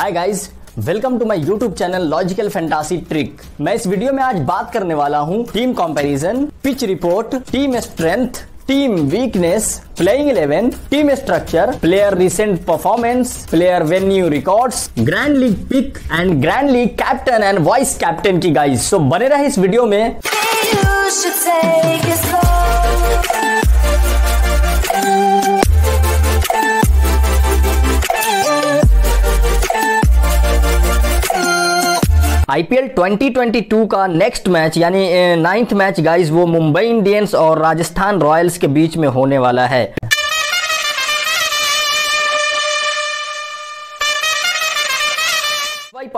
Hi guys welcome to my YouTube channel logical fantasy trick मैं इस video में आज बात करने वाला हूँ team comparison pitch report team strength team weakness playing eleven team structure player recent performance player venue records grand league pick and grand league captain and vice captain की guys so बने रहे इस वीडियो में। IPL 2022 का next match यानी ninth match guys वो Mumbai Indians और Rajasthan Royals के बीच में होने वाला है।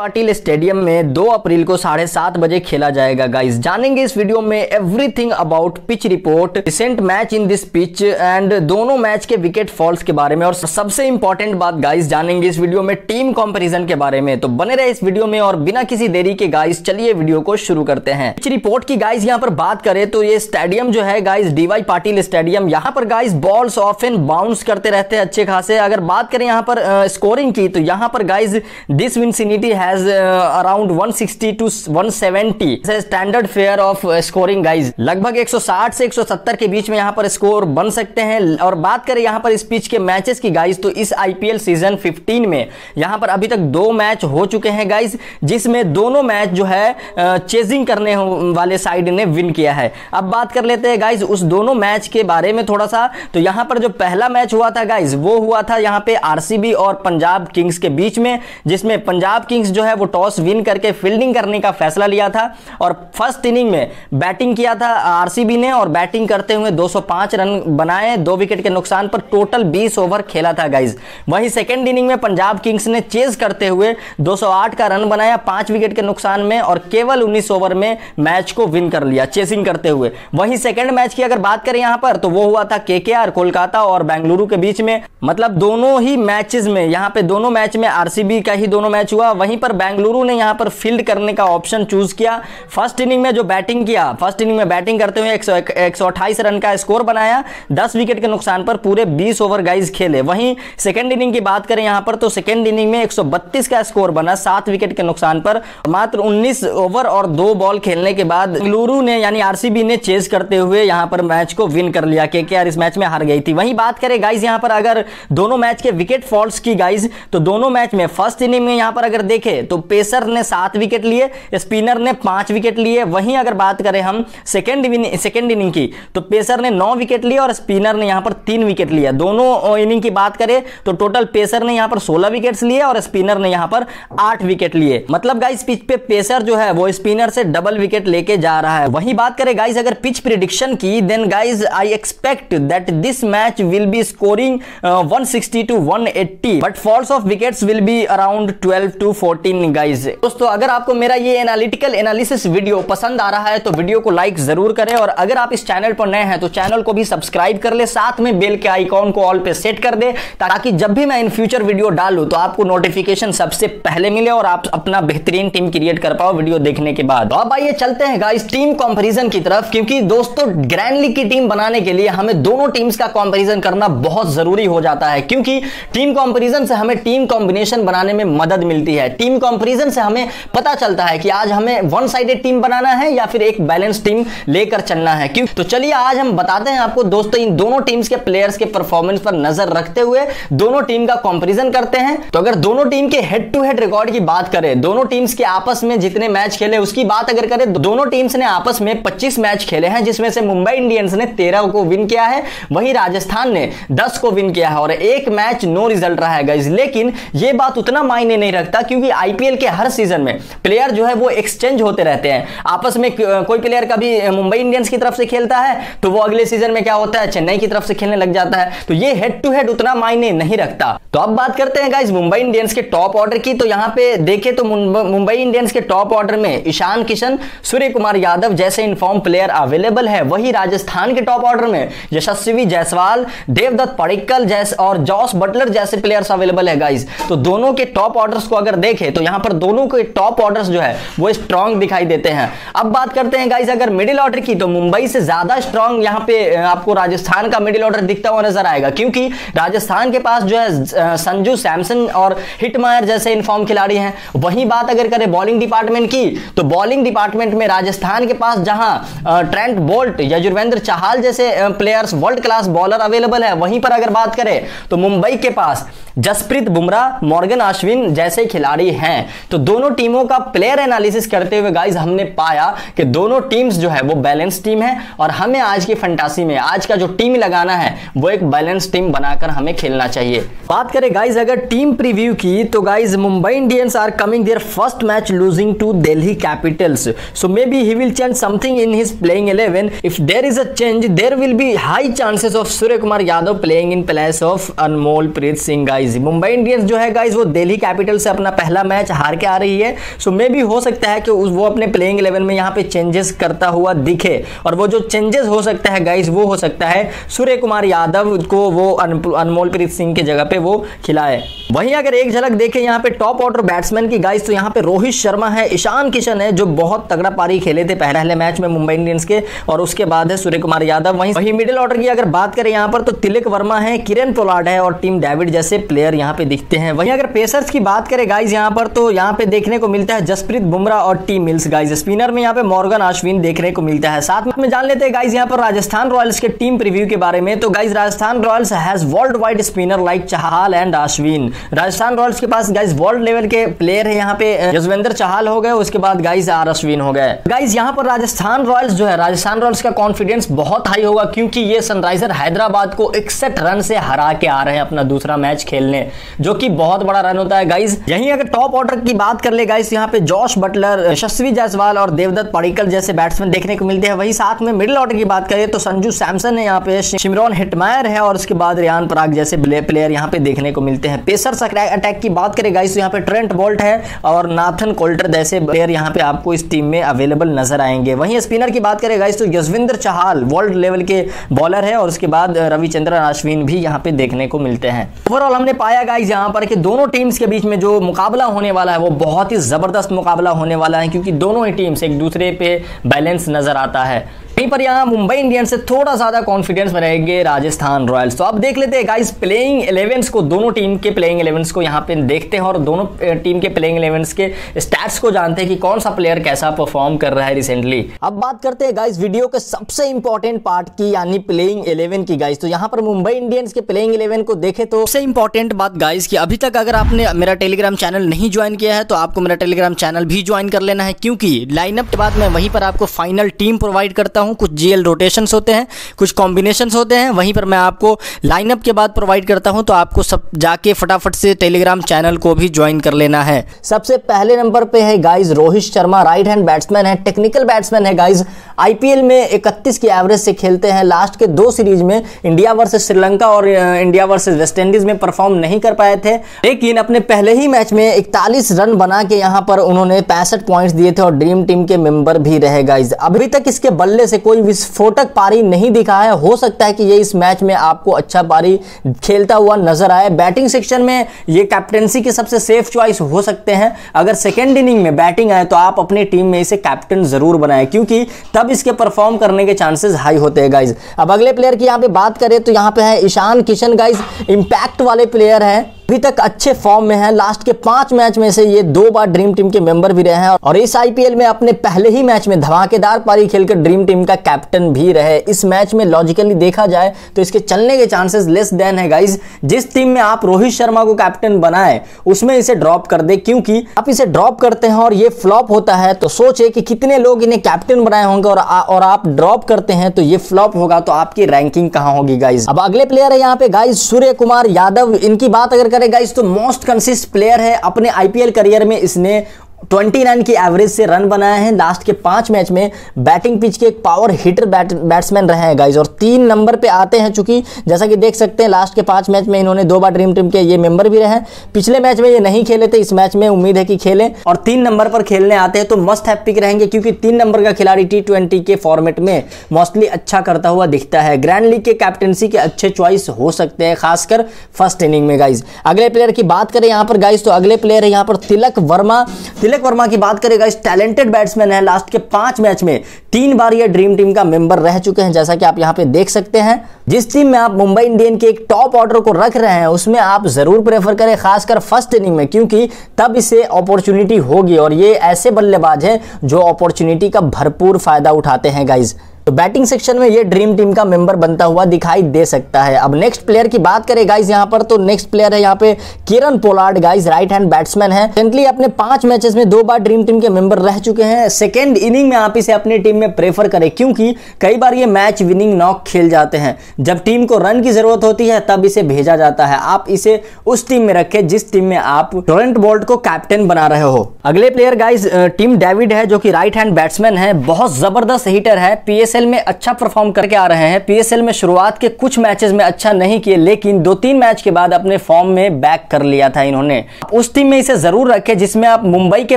पाटिल स्टेडियम में 2 अप्रैल को साढ़े सात बजे खेला जाएगा गाइस जानेंगे इस वीडियो में everything about pitch report recent match in this pitch and दोनों मैच के विकेट फॉल्स के बारे में. और सबसे इंपॉर्टेंट बात गाइस जानेंगे इस वीडियो में टीम कंपैरिजन के बारे में. तो बने रहे इस वीडियो में और बिना किसी देरी के गाइस चलिए वीडियो को शुरू करते हैं. पिच रिपोर्ट की गाइस यहाँ पर बात करें तो ये स्टेडियम जो है गाइस डीवाई पाटिल स्टेडियम यहाँ पर guys balls off and bounce करते रहते हैं अच्छे खासे. अगर बात करें यहाँ पर स्कोरिंग की तो यहाँ पर guys this vicinity has uh, around 160 to 170 standard fair of scoring guys लगभग 160 से 170 के बीच में यहाँ पर स्कोर बन सकते हैं। और बात करें यहाँ पर इस पिच के मैचेस की गाइज़ तो इस आईपीएल सीज़न 15 में यहाँ पर अभी तक दो मैच हो चुके हैं गाइज़ जिसमें दोनों मैच जो है चेजिंग करने वाले साइड ने विन किया है। अब बात कर लेते हैं गाइज़ उस दोनों मैच के बारे में थोड़ा सा। तो यहाँ पर जो पहला मैच हुआ था गाइज़ वो हुआ था यहाँ पे आरसीबी और पंजाब किंग्स के बीच में जिसमें पंजाब किंग्स जो है वो टॉस विन करके फील्डिंग करने का फैसला लिया था और फ़र्स्ट इनिंग में बैटिंग किया था आरसीबी ने और बैटिंग करते हुए 205 रन बनाए, दो विकेट के नुकसान पर टोटल 20 ओवर खेला था गाइज़ वहीं सेकेंड इनिंग में पंजाब किंग्स ने चेज करते हुए 208 का रन बनाया, पाँच विकेट के नुकसान में और केवल 19 ओवर में मैच को विन कर लिया चेसिंग करते हुए। वहीं सेकेंड मैच की अगर बात करें यहाँ पर तो वो हुआ था केकेआर कोलकाता और बेंगलुरु के बीच में। मतलब दोनों ही मैचेस में, यहाँ पे दोनों मैच में आरसीबी का ही दोनों मैच हुआ। वहीं पर बेंगलुरु ने यहाँ पर फ़ील्ड करने का ऑप्शन चूज़ किया। फ़र्स्ट इनिंग में जो बैटिंग किया, फ़र्स्ट इनिंग में बैटिंग करते हुए एक रन का स्कोर बनाया। 10 विकेट के नुकसान पर पूरे 20 ओवर गाइज़ खेले। वहीं सेकेंड इनिंग की बात करें यहाँ पर तो सेकेंड इनिंग में 132 का स्कोर बना, सात विकेट के नुकसान पर। मात्र 19 ओवर और दो बॉल खेलने के बाद बेंगलुरु ने, यानी आरसीबी ने चेज करते हुए यहाँ पर मैच को विन कर लिया। के इस मैच में हार गई थी। वहीं बात करें गाइज़ यहाँ पर, अगर दोनों मैच के विकेट फॉल्स की गाइज़ तो दोनों मैच में फ़र्स्ट इनिंग में यहाँ पर अगर देखें तो पेसर ने सात विकेट लिए स्पिनर ने पाँच विकेट लिए। वहीं अगर बात करें हम सेकेंड सेकेंड इनिंग की तो पेसर ने नौ विकेट लिए और स्पिनर ने यहाँ पर तीन विकेट लिया दोनों इनिंग की बात करें तो टोटल पेसर ने यहाँ पर सोलह विकेट लिए और स्पिनर ने यहाँ पर आठ विकेट लिए। मतलब गाइस पिच पे पेसर जो है, वो स्पिनर से डबल विकेट लेके जा रहा है। वहीं बात करें गाइस अगर पिच प्रिडिक्शन की then guys I expect that this match will be scoring 160 to 180 but falls of wickets will be around 12 to 14 guys दोस्तों, अगर आपको मेरा ये एनालिटिकल एनालिसिस वीडियो पसंद आ रहा है तो वीडियो को लाइक ज़रूर करें और अगर आप इस चैनल पर नए हैं तो चैनल को भी सब्सक्राइब कर ले, साथ में बेल के आइकॉन को ऑल पे सेट कर दे, ताकि जब भी मैं इन फ्यूचर वीडियो डालू तो आपको नोटिफिकेशन सबसे पहले मिले और आप अपना बेहतरीन टीम क्रिएट कर पाओ वीडियो देखने के बाद। तो अब आइए चलते हैं गाइस टीम कंपैरिजन की तरफ़, क्योंकि दोस्तों ग्रैंड लीग की टीम बनाने के लिए हमें दोनों टीम्स का कंपैरिजन करना बहुत ज़रूरी हो जाता है, क्योंकि टीम कॉम्पेरिजन से हमें टीम कॉम्बिनेशन बनाने में मदद मिलती है। टीम कंपैरिजन से हमें पता चलता है कि आज हमें वन साइडेड टीम बनाना है या फिर एक बैलेंस टीम लेकर चलना है। क्यों? तो चलिए आज हम बताते हैं आपको दोस्तों, इन दोनों टीम्स के प्लेयर्स के परफॉर्मेंस पर नज़र रखते हुए दोनों टीम का कंपैरिजन करते हैं। तो अगर दोनों टीम के हेड टू हेड रिकॉर्ड की बात करें, दोनों टीम्स के आपस में जितने मैच खेले, उसकी बात अगर करें, दोनों टीम्स ने आपस में 25 मैच खेले हैं, जिसमें से मुंबई इंडियंस ने 13 को विन किया है, वहीं राजस्थान ने 10 को विन किया है और एक मैच नो रिज़ल्ट रहा है लेकिन यह बात उतना मायने नहीं रखता, क्योंकि आईपीएल के हर सीज़न में प्लेयर जो है वो एक्सचेंज होते रहते हैं। आपस में कोई प्लेयर कभी मुंबई इंडियंस की तरफ़ से खेलता है तो वो अगले सीज़न में क्या होता है, चेन्नई की तरफ़ से खेलने लग जाता है। तो ये हेड टू हेड उतना मायने नहीं रखता। तो अब बात करते हैं गाइस मुंबई इंडियंस के टॉप ऑर्डर की। तो यहाँ पे देखे तो मुंबई इंडियंस के टॉप ऑर्डर में ईशान किशन सूर्य कुमार यादव जैसे इन्फॉर्म प्लेयर अवेलेबल है। वही राजस्थान के टॉप ऑर्डर में यशस्वी जायसवाल, देवदत्त पडिक्कल जैसे, और जॉस बटलर जैसे प्लेयर्स अवेलेबल है गाइस तो दोनों के टॉप ऑर्डर्स को अगर देखें तो यहाँ पर दोनों के टॉप ऑर्डर्स जो है, वो स्ट्रॉन्ग दिखाई देते हैं। अब बात करते हैं गाइस अगर मिडिल ऑर्डर की तो मुंबई से ज़्यादा स्ट्रॉन्ग यहाँ पे आपको राजस्थान का मिडिल ऑर्डर दिखता हुआ नज़र आएगा। क्योंकि राजस्थान के पास जो है संजू सैमसन और हिटमायर जैसे इनफॉर्म खिलाड़ी हैं। वहीं बात अगर करें बॉलिंग डिपार्टमेंट की तो बॉलिंग डिपार्टमेंट में राजस्थान के पास जहाँ ट्रेंट बोल्ट यजुर्वेंद्र चाहल जैसे players world class bowler available है, वहीं पर अगर बात करें तो मुंबई के पास जसप्रीत बुमराह, मॉर्गन अश्विन जैसे खिलाड़ी हैं। तो दोनों टीमों का प्लेयर एनालिसिस करते हुए गाइज़ हमने पाया कि दोनों टीम्स जो है, वो बैलेंस टीम है और हमें आज की फंटासी में, आज का जो टीम लगाना है, वो एक बैलेंस टीम बनाकर हमें खेलना चाहिए। बात करें गाइज़ अगर टीम प्रीव्यू की तो guys Mumbai Indians are coming their first match losing to Delhi Capitals so may be he will change something in his playing 11 if there is a change there will be high chances of Surya Kumar Yadav playing in place of Anmol Preet Singh guys Mumbai Indians जो है guys वो Delhi capital से अपना पहला match हार के आ रही है। सो मे भी हो सकता है कि वो अपने प्लेइंग इलेवन में यहाँ पे चेंजेस करता हुआ दिखे। और वो जो चेंजेस हो सकता है गाइज़ वो हो सकता है सूर्य कुमार यादव को वो अनमोल प्रीत सिंह की जगह पे वो खिलाए। वहीं अगर एक झलक देखें यहाँ पे टॉप ऑर्डर बैट्समैन की गाइज़ तो यहाँ पे रोहित शर्मा है, ईशान किशन है, जो बहुत तगड़ा पारी खेले थे पहले मैच में मुंबई इंडियंस के, और उसके बाद है सूर्य कुमार यादव। वहीं वहीं मिडिल ऑर्डर की अगर बात करें यहाँ पर तो तिलक वर्मा है, किरण पोलाड है, और टीम डेविड जैसे प्लेयर यहाँ पे दिखते हैं। वहीं अगर पेसर्स की बात करें गाइज़ यहाँ पर तो यहाँ पे देखने को मिलता है जसप्रीत बुमराह और टीम मिल्स गाइज़ स्पिनर में यहाँ पे मॉर्गन अश्विन देखने को मिलता है। साथ में जान लेते हैं गाइज़ यहाँ पर राजस्थान रॉयल्स के टीम प्रीव्यू के बारे में। तो guys Rajasthan Royals has world wide spinner like Chahal and Ashwin Rajasthan Royals के पास गाइज़ वर्ल्ड लेवल के प्लेयर है यहाँ पे यजवेंद्र चहाल हो गए, उसके बाद गाइज़ आर अश्विन हो गए। गाइज़ यहाँ पर राजस्थान रॉयल्स जो है, राजस्थान रॉयल्स का कॉन्फिडेंस बहुत हाई होगा, क्योंकि ये सनराइजर हैदराबाद को इकसठ रन से हरा के आ रहे हैं अपना दूसरा मैच खेलने, जो कि बहुत बड़ा रन होता है गाइज़ यही अगर टॉप ऑर्डर की बात कर ले गाइज़ यहाँ पे जॉश बटलर, यशस्वी जायसवाल और देवदत्त पडिकल जैसे बैट्समैन देखने को मिलते हैं। वही साथ में मिडिल ऑर्डर की बात करें तो संजू सैमसन है यहाँ पे शिमरॉन हिटमायर है और उसके बाद रियान पराग जैसे प्लेयर यहाँ पे देखने को मिलते हैं। पेसर अटैक की बात करें गाइज़ तो यहाँ पे ट्रेंट बोल्ट है और नाथन कोल्टर जैसे प्लेयर यहाँ पे आपको इस टीम में अवेलेबल नज़र आएँगे। वहीं स्पिनर की बात करें गाइज़ तो यशविंदर चाहल वर्ल्ड लेवल के बॉलर है और उसके बाद रविचंद्रन अश्विन भी यहाँ पे देखने को मिलते हैं। ओवरऑल हमने पाया गाइज़ यहाँ पर कि दोनों टीम्स के बीच में जो मुकाबला होने वाला है, वो बहुत ही ज़बरदस्त मुकाबला होने वाला है, क्योंकि दोनों ही टीम्स एक दूसरे पे बैलेंस नज़र आता है। वहीं पर यहाँ मुंबई इंडियंस से थोड़ा ज़्यादा कॉन्फिडेंस रहेंगे राजस्थान रॉयल्स। तो अब देख लेते हैं गाइस प्लेइंग इलेवेंस को दोनों टीम के प्लेइंग इलेवेंस को यहाँ पे देखते हैं और दोनों टीम के प्लेइंग इलेवेंस के स्टैट्स को जानते हैं कि कौन सा प्लेयर कैसा परफॉर्म कर रहा है रिसेंटली अब बात करते हैं गाइस वीडियो के सबसे इंपॉर्टेंट पार्ट की, यानी प्लेइंग इलेवन की गाइस तो यहाँ पर मुंबई इंडियंस के प्लेइंग इलेवन को देखे तो सबसे इंपॉर्टेंट बात गाइस की अभी तक अगर आपने मेरा टेलीग्राम चैनल नहीं ज्वाइन किया है तो आपको मेरा टेलीग्राम चैनल भी ज्वाइन कर लेना है, क्योंकि लाइनअप के बाद मैं वहीं पर आपको फाइनल टीम प्रोवाइड करता हूँ। कुछ जीएल रोटेशन होते हैं, कुछ कॉम्बिनेशन होते हैं, वहीं पर मैं आपको लाइनअप के बाद प्रोवाइड करता हूँ तो आपको सब जाके फटाफट से टेलीग्राम चैनल को भी ज्वाइन कर लेना है। सबसे पहले नंबर पे है guys Rohit Sharma right hand batsman है टेक्निकल बैट्समैन है गाइज़ आईपीएल में इकतीस की एवरेज से खेलते हैं लास्ट के दो सीरीज़ में इंडिया वर्सेज श्रीलंका और इंडिया वर्सेज वेस्ट इंडीज में परफॉर्म नहीं कर पाए थे। लेकिन अपने पहले ही मैच में इकतालीस रन बना के यहाँ पर उन्होंने पैंसठ पॉइंट्स दिए थे और ड्रीम टीम के मेंबर भी रहे गाइज़ अभी तक इसके बल्ले से कोई विस्फोट तक पारी नहीं दिखा है। हो सकता है कि ये इस मैच में आपको अच्छा पारी खेलता हुआ नज़र आए। बैटिंग सेक्शन में ये कैप्टनसी के सबसे सेफ़ चॉइस हो सकते हैं। अगर सेकेंड इनिंग में बैटिंग आए तो आप अपनी टीम में इसे कैप्टन ज़रूर बनाए, क्योंकि तब इसके परफॉर्म करने के चांसेस हाई होते हैं गाइज़ अब अगले प्लेयर की यहाँ पे बात करें तो यहाँ पे है ईशान किशन गाइज़ इंपैक्ट वाले प्लेयर है। अभी तक अच्छे फॉर्म में है। लास्ट के पाँच मैच में से ये दो बार ड्रीम टीम के मेंबर भी रहे हैं और इस आईपीएल में अपने पहले ही मैच में धमाकेदार पारी खेलकर ड्रीम टीम का कैप्टन भी रहे। इस मैच में लॉजिकली देखा जाए तो इसके चलने के चांसेस लेस देन है गाइज़ जिस टीम में आप रोहित शर्मा को कैप्टन बनाए उसमें इसे ड्रॉप कर दे क्योंकि आप इसे ड्रॉप करते हैं और ये फ्लॉप होता है तो सोचे कि कितने लोग इन्हें कैप्टन बनाए होंगे और, और आप ड्रॉप करते हैं तो ये फ्लॉप होगा तो आपकी रैंकिंग कहाँ होगी गाइज़ अब अगले प्लेयर है यहाँ पे गाइज़ सूर्य कुमार यादव। इनकी बात अगर करें गाइस तो मोस्ट कंसिस्ट प्लेयर है। अपने आईपीएल करियर में इसने 29 की एवरेज से रन बनाए हैं। लास्ट के पाँच मैच में बैटिंग पिच के एक पावर हिटर बैट, बैट्समैन रहे हैं गाइज़ और तीन नंबर पे आते हैं चूँकि जैसा कि देख सकते हैं लास्ट के पाँच मैच में इन्होंने दो बार ड्रीम टीम के ये मेंबर भी रहे पिछले मैच में ये नहीं खेले थे इस मैच में उम्मीद है कि खेलें। और तीन नंबर पर खेलने आते हैं तो मस्ट है पिक रहेंगे क्योंकि तीन नंबर का खिलाड़ी टी के फॉर्मेट में मोस्टली अच्छा करता हुआ दिखता है। ग्रैंड लीग के कैप्टनसी के अच्छे चॉइस हो सकते हैं खासकर फ़र्स्ट इनिंग में गाइज़ अगले प्लेयर की बात करें यहाँ पर गाइज़ तो अगले प्लेयर है यहाँ पर तिलक वर्मा। तिलक वर्मा की बात करेगा, इस टैलेंटेड बैट्समैन है लास्ट के पाँच मैच में तीन बार ये ड्रीम टीम का मेंबर रह चुके हैं, जैसा कि आप यहाँ पे देख सकते हैं। जिस टीम में आप मुंबई इंडियन के एक टॉप ऑर्डर को रख रहे हैं, उसमें आप ज़रूर प्रेफर करें, खासकर फ़र्स्ट इनिंग में, क्योंकि तब इसे अपॉर्चुनिटी होगी। और ये ऐसे बल्लेबाज हैं जो अपॉर्चुनिटी का भरपूर फ़ायदा उठाते हैं गाइज़ तो बैटिंग सेक्शन में ये ड्रीम टीम का मेंबर बनता हुआ दिखाई दे सकता है। अब नेक्स्ट प्लेयर की बात करें गाइज़ यहाँ पर तो नेक्स्ट प्लेयर है यहाँ पे Kieron Pollard. Guys right hand batsman है। रिसेंटली अपने पाँच मैचेस में दो बार ड्रीम टीम के मेंबर रह चुके हैं। सेकेंड इनिंग में आप इसे अपनी टीम में प्रेफर करें, क्योंकि कई बार ये मैच विनिंग नॉक खेल जाते हैं। जब टीम को रन की ज़रूरत होती है, तब इसे भेजा जाता है। आप इसे उस टीम में रखें जिस टीम में आप टोरेंट बोल्ट को कैप्टन बना रहे हो। अगले प्लेयर गाइज़ टीम डेविड है, जो कि राइट हैंड बैट्समैन है। बहुत ज़बरदस्त हिटर है। पीएसएल में अच्छा परफॉर्म करके आ रहे हैं। पीएसएल में शुरुआत के कुछ मैचेस में अच्छा नहीं किए, लेकिन दो तीन मैच के बाद अपने फॉर्म में बैक कर लिया था इन्होंने। उस टीम में इसे ज़रूर रखें जिसमें आप मुंबई के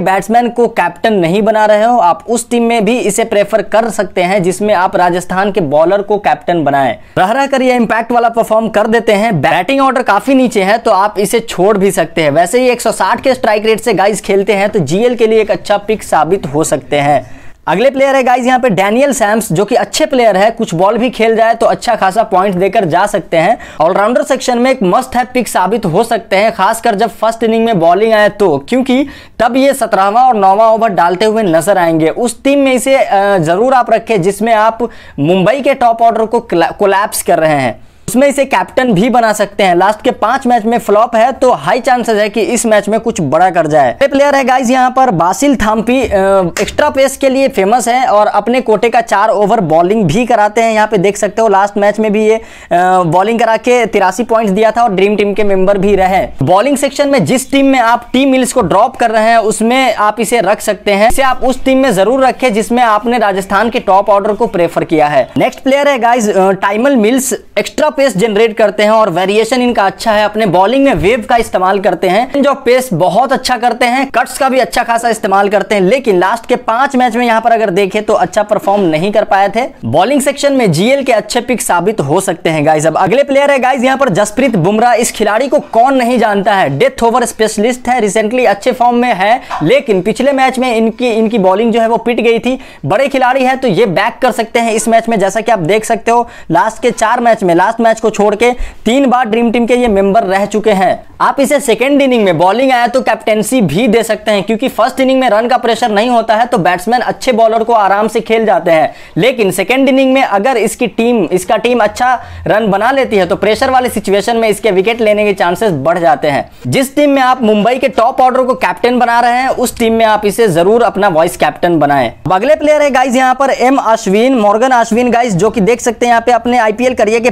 बैट्समैन को कैप्टन नहीं बना रहे हो। आप उस टीम में भी इसे प्रेफर कर सकते हैं जिसमें आप राजस्थान के बॉलर को कैप्टन बनाए। रह रह कर यह इंपैक्ट वाला परफॉर्म कर देते हैं। बैटिंग ऑर्डर काफ़ी नीचे है तो आप इसे छोड़ भी सकते हैं। वैसे ही 160 के स्ट्राइक रेट से गाइस खेलते हैं तो जीएल के लिए एक अच्छा पिक साबित हो सकते हैं। अगले प्लेयर है गाइज़ यहाँ पे डैनियल सैम्स जो कि अच्छे प्लेयर है, कुछ बॉल भी खेल जाए तो अच्छा खासा पॉइंट देकर जा सकते हैं। ऑलराउंडर सेक्शन में एक मस्ट है पिक साबित हो सकते हैं, खासकर जब फ़र्स्ट इनिंग में बॉलिंग आए तो क्योंकि तब ये सत्रहवा और नौवा ओवर डालते हुए नज़र आएँगे। उस टीम में इसे ज़रूर आप रखें, जिसमें आप मुंबई के टॉप ऑर्डर को कोलैप्स कर रहे हैं। उसमें इसे कैप्टन भी बना सकते हैं। लास्ट के पाँच मैच में फ्लॉप है तो हाई चांसेस है कि इस मैच में कुछ बड़ा कर जाए। प्लेयर है गाइज़ यहाँ पर बासिल थाम्पी एक्स्ट्रा पेस के लिए फ़ेमस है और अपने कोटे का चार ओवर बॉलिंग भी कराते हैं। यहाँ पे देख सकते हो लास्ट मैच में भी ये बॉलिंग करा के तिरासी पॉइंट दिया था और ड्रीम टीम के मेंबर भी रहे। बॉलिंग सेक्शन में जिस टीम में आप टीम मिल्स को ड्रॉप कर रहे हैं, उसमें आप इसे रख सकते हैं। इसे आप उस टीम में ज़रूर रखें जिसमें आपने राजस्थान के टॉप ऑर्डर को प्रेफर किया है। नेक्स्ट प्लेयर है guys Tymal Mills extra pace generate करते हैं और वेरिएशन इनका अच्छा है। अपने बॉलिंग में वेव का इस्तेमाल करते हैं। जो पेस बहुत अच्छा करते हैं कट्स का भी अच्छा खासा इस्तेमाल करते हैं। लेकिन लास्ट के पाँच मैच में यहाँ पर अगर देखें तो अच्छा परफॉर्म नहीं कर पाए थे। बॉलिंग सेक्शन में जीएल के अच्छे पिक साबित हो सकते हैं गाइज़ अब अगले प्लेयर है गाइज़ यहाँ पर जसप्रीत बुमराह। इस खिलाड़ी को कौन नहीं जानता है? डेथ ओवर स्पेशलिस्ट है रिसेंटली अच्छे फॉर्म में है। लेकिन पिछले मैच में इनकी इनकी बॉलिंग जो है वो पिट गई थी। बड़े खिलाड़ी है तो ये बैक कर सकते हैं इस मैच में, जैसा कि आप देख सकते हो। लास्ट के चार मैच में लास्ट मैच को छोड़ के तीन बार ड्रीम टीम के ये मेंबर रह चुके हैं। आप इसे सेकेंड इनिंग में बॉलिंग आया तो कैप्टेंसी भी दे सकते हैं, क्योंकि फ़र्स्ट इनिंग में रन का प्रेशर नहीं होता है तो बैट्समैन अच्छे बॉलर को आराम से खेल जाते हैं। लेकिन सेकेंड इनिंग में अगर इसकी टीम इसका टीम अच्छा रन बना लेती है तो प्रेशर वाले सिचुएशन में इसके विकेट लेने के चांसेस बढ़ जाते हैं। जिस टीम में आप मुंबई के टॉप ऑर्डर को कैप्टन बना रहे हैं, उस टीम में आप इसे ज़रूर अपना वॉइस कैप्टन बनाए। अगले प्लेयर है गाइज़ यहाँ पर M Ashwin Morgan Ashwin guys जो कि देख सकते हैं यहाँ पे अपने आईपीएल करियर के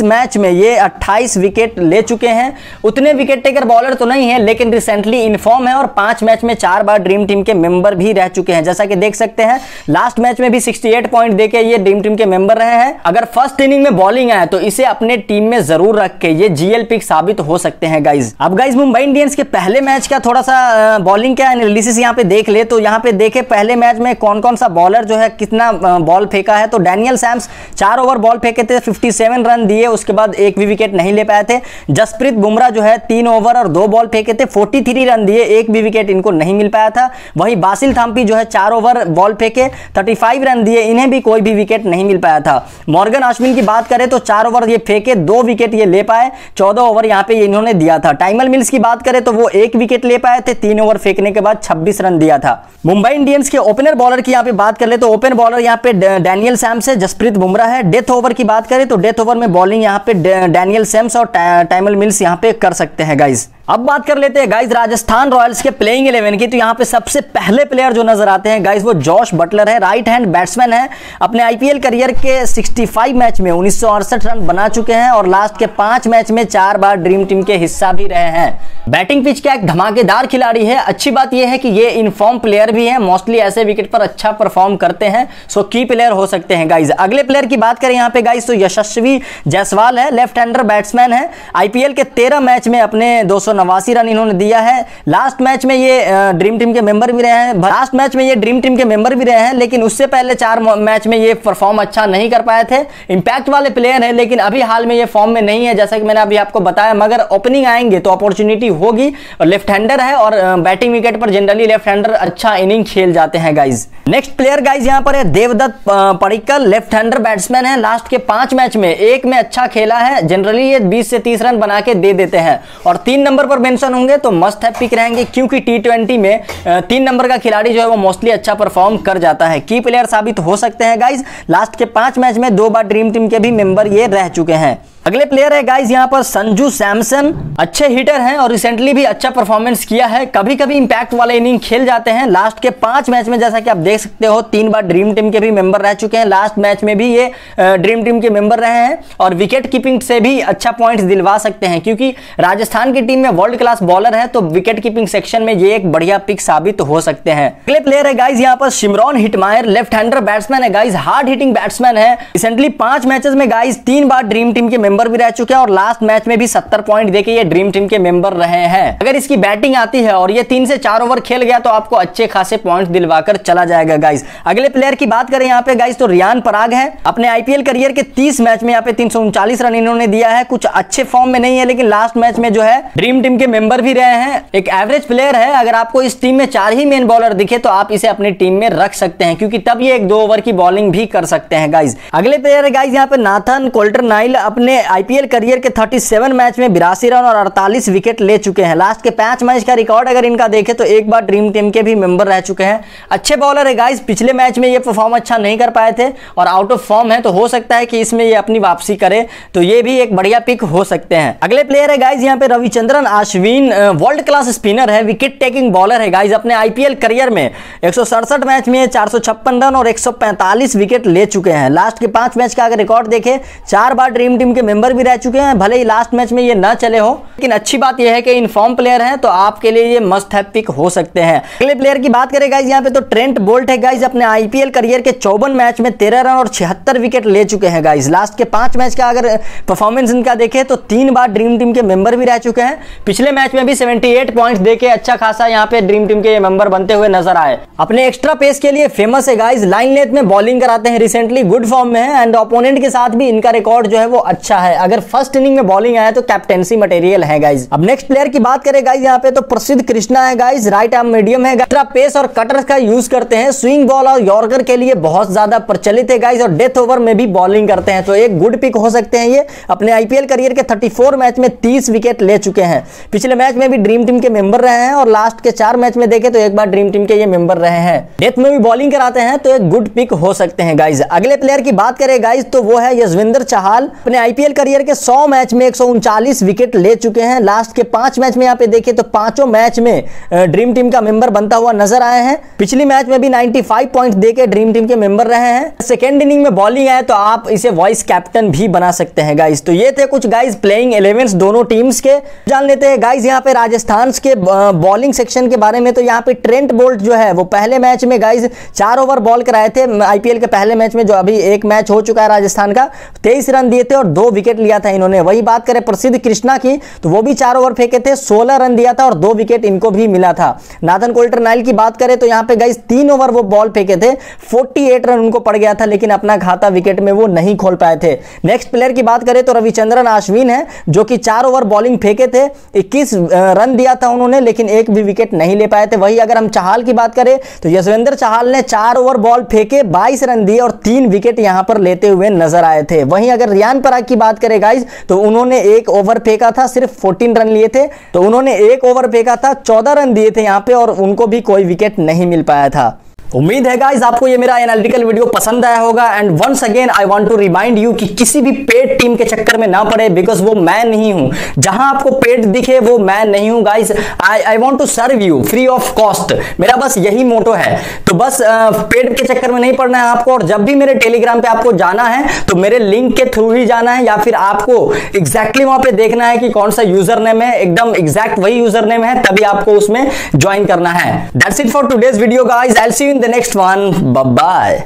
35 मैच में ये 28 विकेट ले चुके हैं। उतने विकेट टेकर बॉलर तो नहीं है, लेकिन रिसेंटली इन्फॉर्म है और पाँच मैच में चार बार ड्रीम टीम के मेंबर भी रह चुके हैं। जैसा कि देख सकते हैं लास्ट मैच में भी 68 पॉइंट देके ये ड्रीम टीम के मेंबर रहे हैं। अगर फ़र्स्ट इनिंग में बॉलिंग आए तो इसे अपने टीम में ज़रूर रख के ये जीएल पिक साबित हो सकते हैं गाइज़ अब गाइज़ मुंबई इंडियंस के पहले मैच का थोड़ा सा बॉलिंग का एनालिसिस यहाँ पे देख ले तो यहाँ पे देखे पहले मैच में कौन कौन सा बॉलर जो है कितना बॉल फेंका है। तो डैनियल सैम्स चार ओवर बॉल फेंके थे 57 रन दिए उसके बाद एक भी विकेट नहीं ले पाए थे। जसप्रीत बुमराह जो है, तीन ओवर और दो बॉल फेंके थे। 43 रन दिए, एक भी विकेट इनको नहीं मिल पाया था। वहीं बासिल थाम्पी जो है, चार ओवर बॉल फेंके 35 रन दिए, इन्हें भी कोई भी विकेट नहीं मिल पाया था। मॉर्गन अश्विन की बात करें तो चार ओवर ये फेंके, दो विकेट ये ले पाए, चौदह ओवर यहाँ पे इन्होंने दिया था। टाइमल मिल्स की बात करें तो वो एक विकेट ले पाए थे, तीन ओवर फेंकने के बाद छब्बीस रन दिया था। मुंबई इंडियंस के ओपनर बॉलर की यहाँ पे बात कर ले तो ओपन बॉलर यहाँ पे डैनियल सैम्स है, जसप्रीत बुमराह है। डेथ ओवर की बात करें तो डेथ ओवर में बॉलिंग यहाँ पे डैनियल सेम्स और टाइमल मिल्स यहाँ पे कर सकते हैं गाइज़ अब बात कर लेते हैं गाइज़ राजस्थान रॉयल्स के प्लेइंग 11 की। तो यहाँ पे सबसे पहले प्लेयर जो नज़र आते हैं गाइज़ वो जॉश बटलर है। राइट हैंड बैट्समैन है। अपने आईपीएल करियर के 65 मैच में उन्नीस रन बना चुके हैं और लास्ट के पाँच मैच में चार बार ड्रीम टीम के हिस्सा भी रहे हैं। बैटिंग पिच का एक धमाकेदार खिलाड़ी है? अच्छी बात यह है कि ये इनफॉर्म प्लेयर भी है। मोस्टली ऐसे विकेट पर अच्छा परफॉर्म करते हैं। सो की प्लेयर हो सकते हैं गाइज़ अगले प्लेयर की बात करें यहाँ पे गाइज़ तो यशस्वी जायसवाल है। लेफ़्ट हैंडर बैट्समैन है। आईपीएल के तेरह मैच में अपने दो सौ नवासी रन इन्होंने दिया है। लास्ट मैच में ये ड्रीम टीम के मेंबर भी रहे हैं। लास्ट मैच में ये ड्रीम टीम के मेंबर भी रहे हैं, लेकिन उससे पहले चार मैच में ये परफॉर्म अच्छा नहीं कर पाए थे। इंपैक्ट वाले प्लेयर हैं, लेकिन अभी हाल में ये फॉर्म में नहीं है, जैसा कि मैंने अभी आपको बताया, मगर ओपनिंग आएँगे तो अपॉर्चुनिटी होगी। लेफ़्ट हैंडर है और बैटिंग विकेट पर जनरली लेफ़्ट हैंडर अच्छा इनिंग खेल जाते हैं गाइज़ नेक्स्ट प्लेयर गाइज़ यहाँ पर है Devdutt Padikkal left hander batsman है। लास्ट के पाँच मैच में एक में अच्छा खेला है। जनरली ये 20 से 30 रन बना के दे देते हैं। और तीन नंबर पर मेंशन होंगे तो मस्ट है पिक रहेंगे, क्योंकि टी में तीन नंबर का खिलाड़ी जो है वो मोस्टली अच्छा परफॉर्म कर जाता है। की प्लेयर साबित हो सकते हैं गाइज़ लास्ट के पाँच मैच में दो बार ड्रीम टीम के भी मेंबर ये रह चुके हैं। अगले प्लेयर है गाइस यहाँ पर संजू सैमसन। अच्छे हिटर हैं और रिसेंटली भी अच्छा परफॉर्मेंस किया है। कभी कभी इंपैक्ट वाले इनिंग खेल जाते हैं। लास्ट के पाँच मैच में, जैसा कि आप देख सकते हो, तीन बार ड्रीम टीम के भी मेंबर रह चुके हैं। लास्ट मैच में भी ये ड्रीम टीम के मेंबर रहे हैं और विकेट कीपिंग से भी अच्छा पॉइंट दिलवा सकते हैं। क्योंकि राजस्थान की टीम में वर्ल्ड क्लास बॉलर है तो विकेट कीपिंग सेक्शन में ये एक बढ़िया पिक साबित हो सकते हैं। अगले प्लेयर है गाइज़ यहाँ पर Shimron Hetmyer left hander batsman है। गाइज़ हार्ड हिटिंग बैट्समैन है। रिसेंटली पाँच मैचेस में गाइज़ तीन बार ड्रीम टीम के मेंबर भी रह चुके हैं और लास्ट मैच में भी सत्तर पॉइंट देके ये ड्रीम टीम के मेंबर रहे हैं। अगर इसकी बैटिंग आती है और ये तीन से चार ओवर खेल गया तो आपको अच्छे खासे पॉइंट दिलवाकर चला जाएगा गाइज़ अगले प्लेयर की बात करें यहाँ पे गाइज़ तो रियान पराग है। अपने आईपीएल करियर के तीस मैच में यहाँ पे तीन रन इन्होंने दिया है। कुछ अच्छे फॉर्म में नहीं है, लेकिन लास्ट मैच में जो है ड्रीम टीम के मेंबर भी रहे हैं। एक एवरेज प्लेयर है। अगर आपको इस टीम में चार ही मेन बॉलर दिखे तो आप इसे अपनी टीम में रख सकते हैं, क्योंकि तब ये एक दो ओवर की बॉलिंग भी कर सकते हैं गाइज़ अगले प्लेयर है गाइज़ यहाँ पे नाथन, कोल्टर नाइल अपने आईपीएल करियर के 37 मैच में बिरासी रन और 48 विकेट ले चुके हैं। लास्ट के पाँच मैच का रिकॉर्ड अगर इनका देखें तो एक बार ड्रीम टीम के भी मेंबर रह चुके हैं। अच्छे बॉलर है गाइज़ पिछले मैच में ये परफॉर्म अच्छा नहीं कर पाए थे और आउट ऑफ़ फॉर्म है तो हो सकता है कि इसमें ये अपनी वापसी करे तो ये भी एक बढ़िया पिक हो सकते हैं। अगले प्लेयर है गाइज़ यहाँ पे Ravichandran Ashwin world class spinner है विकेट टेकिंग बॉलर है गाइज़ अपने आईपीएल करियर में एक मैच में चार रन और 145 विकेट ले चुके हैं। लास्ट के पाँच मैच का अगर रिकॉर्ड देखें, चार बार ड्रीम टीम के मेंबर भी रह चुके हैं, भले ही लास्ट मैच में ये ना चले हो, लेकिन अच्छी बात यह है कि इनफॉर्म प्लेयर हैं तो आपके लिए ये मस्ट हैव पिक हो सकते हैं। अगले प्लेयर की बात करें गाइज़ यहाँ पे तो ट्रेंट बोल्ट है गाइज़ अपने आईपीएल करियर के चौवन मैच में तेरह रन और छिहत्तर विकेट ले चुके हैं गाइज़ लास्ट के पाँच मैच का अगर परफॉर्मेंस इनका देखें तो तीन बार ड्रीम टीम के मेंबर भी रह चुके हैं। पिछले मैच में भी सेवेंटी एट पॉइंट देके अच्छा खासा यहाँ पे ड्रीम टीम के मेंबर बनते हुए नज़र आए। अपने एक्स्ट्रा पेस के लिए फ़ेमस है गाइज़ लाइन लेथ में बॉलिंग कराते हैं रिसेंटली गुड फॉर्म में है एंड ओपोनेंट के साथ भी इनका रिकॉर्ड जो है वो अच्छा है। अगर फ़र्स्ट इनिंग में बॉलिंग आया तो कैप्टेंसी मटेरियल है गाइज़ अब नेक्स्ट प्लेयर की बात करें गाइज़ यहाँ पे तो प्रसिद्ध कृष्णा है गाइज़ राइट आर्म मीडियम है पेस और कटर का यूज़ करते हैं। स्विंग बॉल और यॉर्कर के लिए बहुत ज़्यादा प्रचलित है गाइज़ और डेथ ओवर में भी बॉलिंग करते हैं। तो एक गुड पिक हो सकते हैं ये। अपने आईपीएल करियर के 34 मैच में 30 विकेट ले चुके हैं। पिछले मैच में भी ड्रीम टीम के मेंबर रहे हैं और लास्ट के चार मैच में देखे तो एक बार ड्रीम टीम के ये मेंबर रहे हैं। डेथ में भी बॉलिंग कराते हैं तो एक गुड पिक हो सकते हैं गाइज़ अगले प्लेयर की बात करें गाइज़ तो वो है यशविंदर चाहल। अपने आईपीएल करियर के सौ मैच में एक विकेट ले चुके हैं। लास्ट के पाँच मैच में यहाँ पे देखे तो पाँचों मैच में ड्रीम टीम का मेंबर बनता हुआ नज़र आए हैं। पिछली मैच में भी 95 पॉइंट देके ड्रीम टीम के मेंबर रहे हैं। सेकेंड इनिंग में बॉलिंग आए तो आप इसे वॉइस कैप्टन भी बना सकते हैं गाइज़ तो ये थे कुछ गाइज़ प्लेइंग इलेवन दोनों टीम्स के। जान लेते हैं गाइज़ यहाँ पे राजस्थान के बॉलिंग सेक्शन के बारे में। तो यहाँ पे ट्रेंट बोल्ट जो है, वो पहले मैच में गाइज़ चार ओवर बॉल कराए थे। आईपीएल के पहले मैच में जो अभी एक मैच हो चुका है राजस्थान का। तेईस रन दिए थे और दो विकेट लिया था इन्होंने। वही बात करें प्रसिद्ध कृष्णा की तो वो भी चार ओवर फेंके थे, सोलह रन दिया था और दो विकेट इनको भी मिला था। नाथन कोल्टर नाइल की बात करें तो यहाँ पे गाइस तीन ओवर वो बॉल फेंके थे 48 रन उनको पड़ गया था, लेकिन अपना खाता विकेट में वो नहीं खोल पाए थे। नेक्स्ट प्लेयर की बात करें तो रविचंद्रन आश्विन है, जो कि चार ओवर बॉलिंग फेंके थे 21 रन दिया था उन्होंने, लेकिन एक भी विकेट नहीं ले पाए थे। वही अगर हम चाहल की बात करें तो यशवेंद्र चाहल ने चार ओवर बॉल फेंके, बाईस रन दिए और तीन विकेट यहाँ पर लेते हुए नज़र आए थे। वहीं अगर रियान पराग की बात करें गाइज़ तो उन्होंने एक ओवर फेंका था, सिर्फ़ 14 रन लिए थे। तो उन्होंने एक ओवर फेंका था 14 रन दिए थे यहाँ पे और उनको भी कोई विकेट नहीं मिल पाया था। उम्मीद है गाइस आपको ये मेरा एनालिटिकल वीडियो पसंद आया होगा and once again I want to remind you कि किसी भी पेड टीम के चक्कर में ना पड़े बिकॉज़ वो मैं नहीं हूँ। जहाँ आपको पेड दिखे, वो मैं नहीं हूँ guys I I want to serve you free of cost मेरा बस यही मोटो है। तो बस पेड के चक्कर में नहीं पड़ना है आपको, और जब भी मेरे टेलीग्राम पे आपको जाना है तो मेरे लिंक के थ्रू ही जाना है, या फिर आपको एग्जैक्टली exactly वहाँ पे देखना है कि कौन सा यूज़र नेम है, एकदम एग्जैक्ट वही यूज़र नेम है, तभी आपको उसमें ज्वाइन करना है। That's it for today's video guys I see you in the next one bye bye